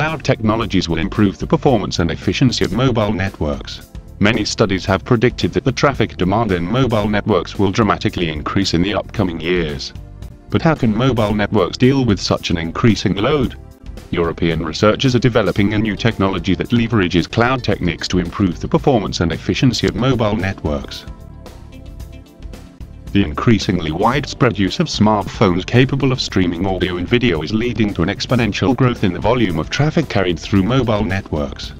cloud technologies will improve the performance and efficiency of mobile networks. Many studies have predicted that the traffic demand in mobile networks will dramatically increase in the upcoming years. But how can mobile networks deal with such an increasing load? European researchers are developing a new technology that leverages cloud techniques to improve the performance and efficiency of mobile networks. The increasingly widespread use of smartphones capable of streaming audio and video is leading to an exponential growth in the volume of traffic carried through mobile networks.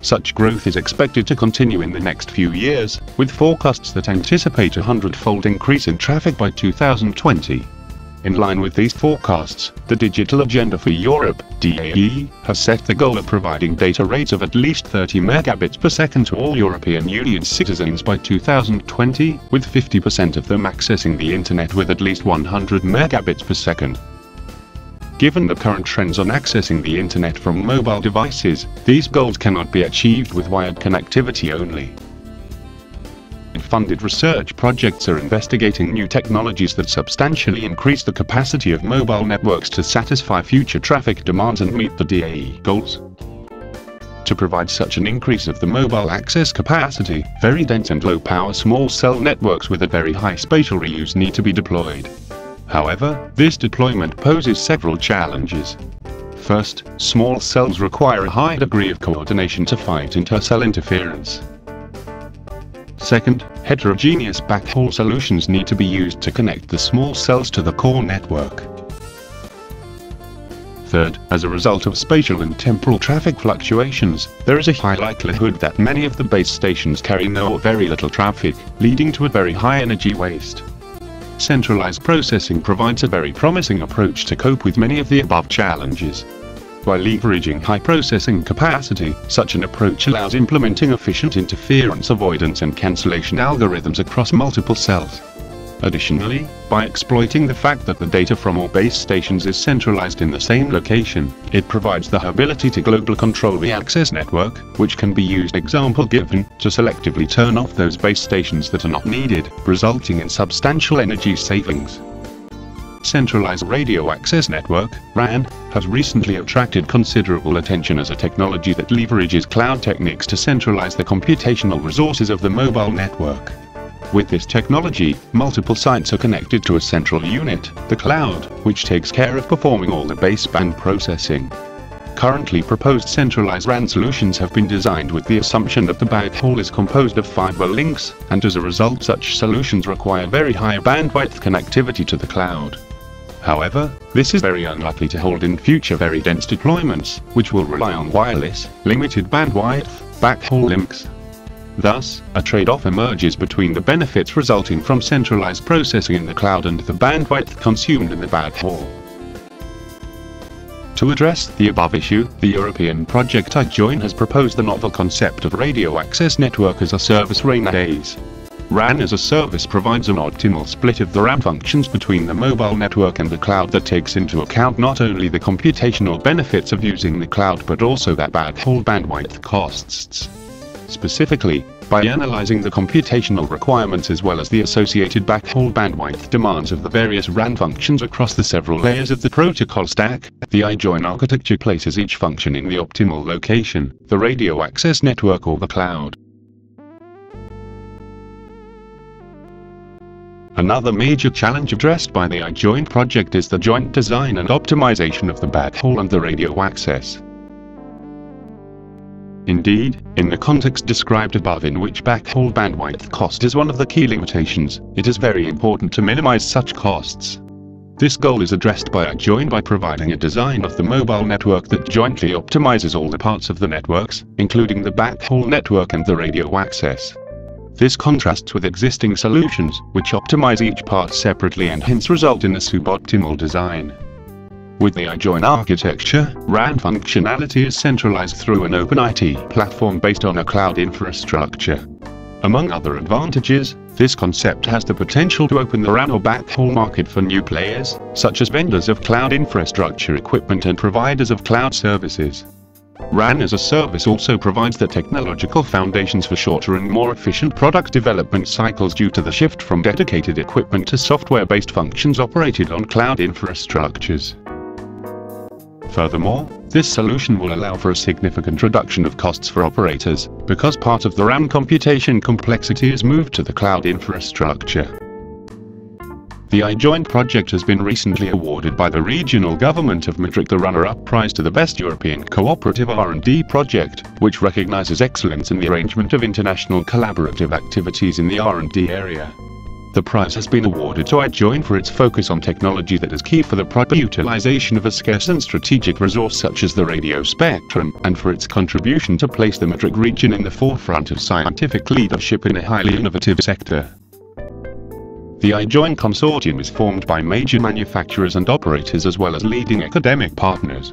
Such growth is expected to continue in the next few years, with forecasts that anticipate a hundredfold increase in traffic by 2020. In line with these forecasts, the Digital Agenda for Europe, DAE, has set the goal of providing data rates of at least 30 megabits per second to all European Union citizens by 2020, with 50% of them accessing the internet with at least 100 megabits per second. Given the current trends on accessing the internet from mobile devices, these goals cannot be achieved with wired connectivity only funded research projects are investigating new technologies that substantially increase the capacity of mobile networks to satisfy future traffic demands and meet the DAE goals. To provide such an increase of the mobile access capacity, very dense and low-power small cell networks with a very high spatial reuse need to be deployed. However, this deployment poses several challenges. First, small cells require a high degree of coordination to fight inter-cell interference. Second, heterogeneous backhaul solutions need to be used to connect the small cells to the core network. Third, as a result of spatial and temporal traffic fluctuations, there is a high likelihood that many of the base stations carry no or very little traffic, leading to a very high energy waste. Centralized processing provides a very promising approach to cope with many of the above challenges. By leveraging high processing capacity, such an approach allows implementing efficient interference avoidance and cancellation algorithms across multiple cells. Additionally, by exploiting the fact that the data from all base stations is centralized in the same location, it provides the ability to global control the access network, which can be used example given, to selectively turn off those base stations that are not needed, resulting in substantial energy savings. Centralized Radio Access Network, RAN, has recently attracted considerable attention as a technology that leverages cloud techniques to centralize the computational resources of the mobile network. With this technology, multiple sites are connected to a central unit, the cloud, which takes care of performing all the baseband processing. Currently proposed centralized RAN solutions have been designed with the assumption that the backhaul is composed of fiber links, and as a result such solutions require very high bandwidth connectivity to the cloud. However, this is very unlikely to hold in future very dense deployments, which will rely on wireless, limited bandwidth, backhaul links. Thus, a trade-off emerges between the benefits resulting from centralized processing in the cloud and the bandwidth consumed in the backhaul. To address the above issue, the European project iJoin has proposed the novel concept of Radio Access Network as a Service RANaaS. RAN as a service provides an optimal split of the RAN functions between the mobile network and the cloud that takes into account not only the computational benefits of using the cloud but also that backhaul bandwidth costs. Specifically, by analyzing the computational requirements as well as the associated backhaul bandwidth demands of the various RAN functions across the several layers of the protocol stack, the iJoin architecture places each function in the optimal location, the radio access network or the cloud. Another major challenge addressed by the iJoin project is the joint design and optimization of the backhaul and the radio access. Indeed, in the context described above in which backhaul bandwidth cost is one of the key limitations, it is very important to minimize such costs. This goal is addressed by iJoin by providing a design of the mobile network that jointly optimizes all the parts of the networks, including the backhaul network and the radio access. This contrasts with existing solutions, which optimize each part separately and hence result in a suboptimal design. With the iJoin architecture, RAN functionality is centralized through an open IT platform based on a cloud infrastructure. Among other advantages, this concept has the potential to open the RAN or backhaul market for new players, such as vendors of cloud infrastructure equipment and providers of cloud services. RAN as a service also provides the technological foundations for shorter and more efficient product development cycles due to the shift from dedicated equipment to software-based functions operated on cloud infrastructures. Furthermore, this solution will allow for a significant reduction of costs for operators, because part of the RAN computation complexity is moved to the cloud infrastructure. The iJoin project has been recently awarded by the regional government of Madrid the runner-up prize to the best European cooperative R&D project, which recognizes excellence in the arrangement of international collaborative activities in the R&D area. The prize has been awarded to iJoin for its focus on technology that is key for the proper utilization of a scarce and strategic resource such as the radio spectrum, and for its contribution to place the Madrid region in the forefront of scientific leadership in a highly innovative sector. The iJoin consortium is formed by major manufacturers and operators as well as leading academic partners,